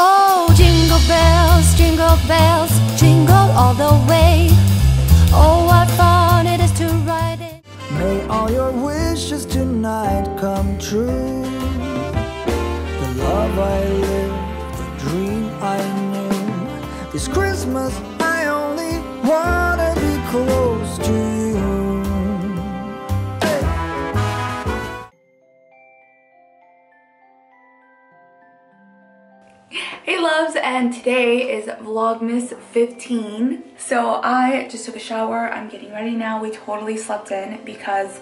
Oh, jingle bells, jingle bells, jingle all the way. Oh, what fun it is to ride in. May all your wishes tonight come true. The love I lived, the dream I knew. This Christmas, I only wanna be close to you. Hey loves, and today is Vlogmas 15. So I just took a shower, I'm getting ready now. We totally slept in because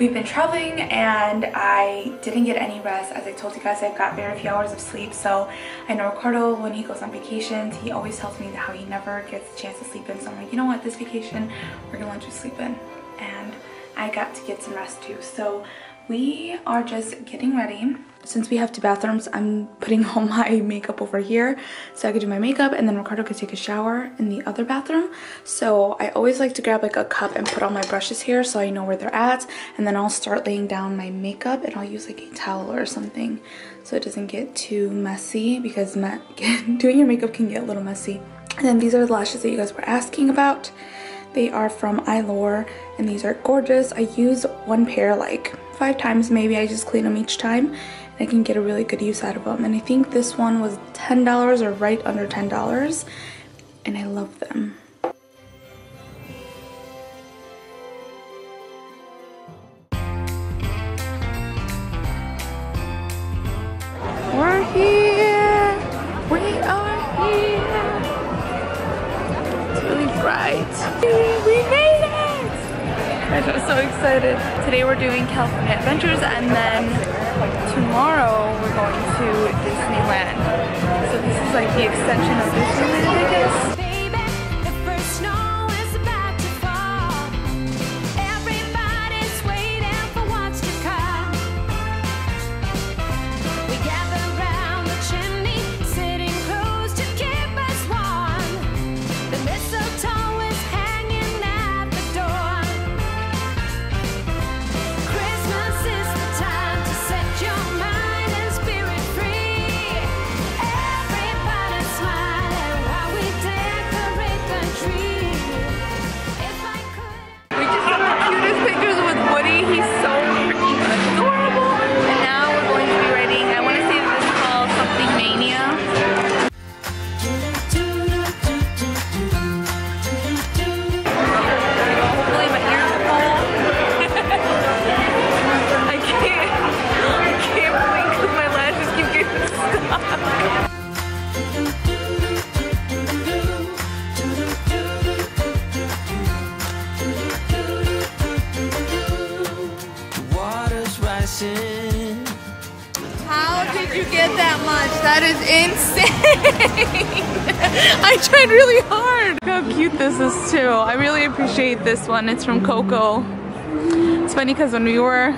we've been traveling and I didn't get any rest. As I told you guys, I've got very few hours of sleep. So I know Ricardo, when he goes on vacations, he always tells me how he never gets a chance to sleep in. So I'm like, you know what, this vacation, we're gonna let you sleep in. And I got to get some rest too. So we are just getting ready. Since we have two bathrooms, I'm putting all my makeup over here so I could do my makeup and then Ricardo could take a shower in the other bathroom. So I always like to grab like a cup and put all my brushes here so I know where they're at and then I'll start laying down my makeup and I'll use like a towel or something so it doesn't get too messy because doing your makeup can get a little messy. And then these are the lashes that you guys were asking about. They are from Eylure and these are gorgeous. I use one pair like five times maybe. I just clean them each time and I can get a really good use out of them. And I think this one was $10 or right under $10 and I love them. We're here! We are here! It's really bright. I'm so excited. Today we're doing California Adventures and then tomorrow we're going to Disneyland. So this is like the extension of Disneyland, I guess. Water's. How did you get that much? That is insane. I tried really hard. Look how cute this is too. I really appreciate this one. It's from Coco. It's funny because when we were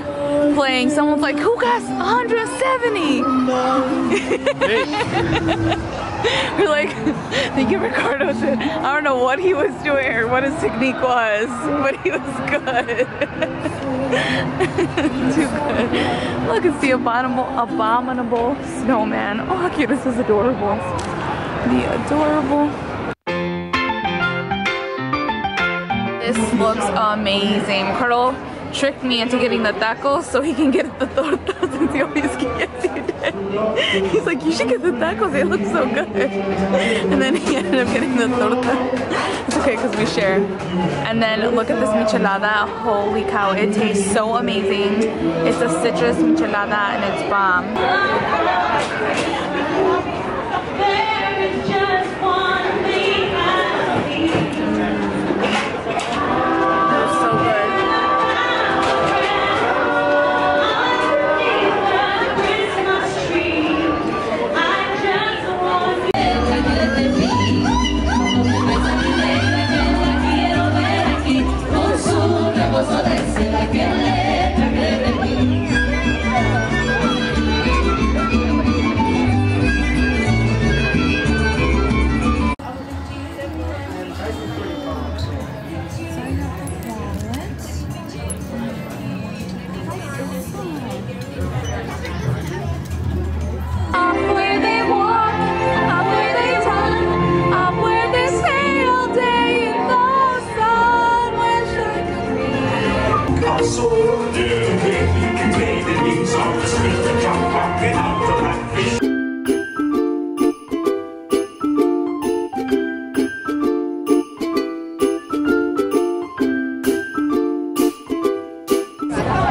playing, someone was like, who got 170? we're like, thank you, Ricardo said, I don't know what he was doing or what his technique was, but he was good. Too good. Look, it's the abominable, abominable snowman. Oh, cute. This is adorable. The adorable. This looks amazing. Ricardo tricked me into getting the tacos so he can get the tortas since he always gets it. He's like, you should get the tacos, they look so good. And then he ended up getting the torta. It's okay because we share. And then look at this michelada. Holy cow, it tastes so amazing. It's a citrus michelada and it's bomb.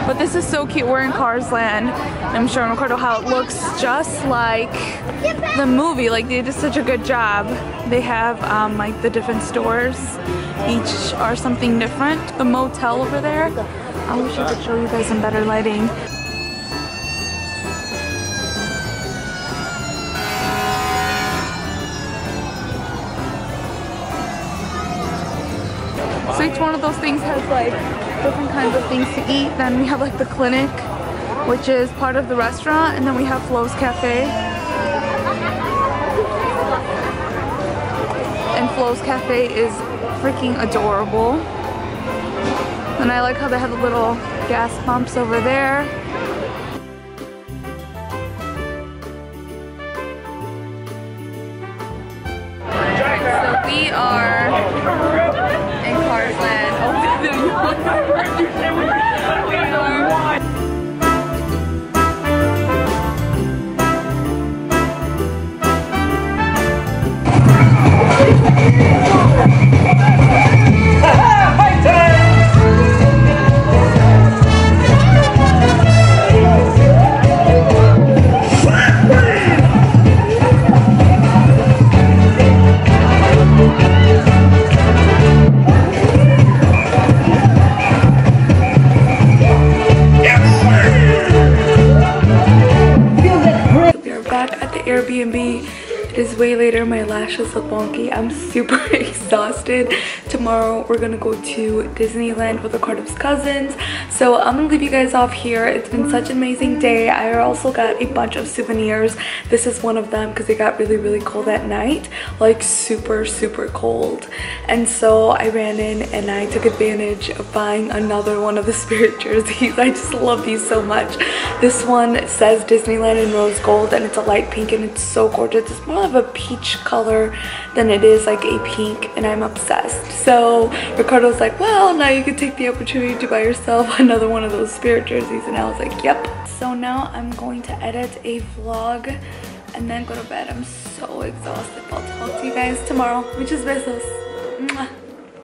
But this is so cute. We're in Cars Land. I'm showing Ricardo how it looks just like the movie. Like they did such a good job. They have um, like the different stores. Each are something different. The motel over there. I wish I could show you guys some better lighting. So each one of those things has like different kinds of things to eat. Then we have like the clinic, which is part of the restaurant, and then we have Flo's Cafe. And Flo's Cafe is freaking adorable. And I like how they have the little gas pumps over there. So we are in Cars Land. way later. My lashes look wonky. I'm super exhausted. Tomorrow we're gonna go to Disneyland with Ricardo's cousins. So I'm gonna leave you guys off here. It's been such an amazing day. I also got a bunch of souvenirs. This is one of them because it got really, really cold at night. Like super, super cold. And so I ran in and I took advantage of buying another one of the spirit jerseys. I just love these so much. This one says Disneyland in rose gold and it's a light pink and it's so gorgeous. It's more of a peach color than it is like a pink and I'm obsessed. So Ricardo's like, well, now you can take the opportunity to buy yourself another one of those spirit jerseys. And I was like, yep. So now I'm going to edit a vlog and then go to bed. I'm so exhausted. I'll talk to you guys tomorrow. Muchos besos.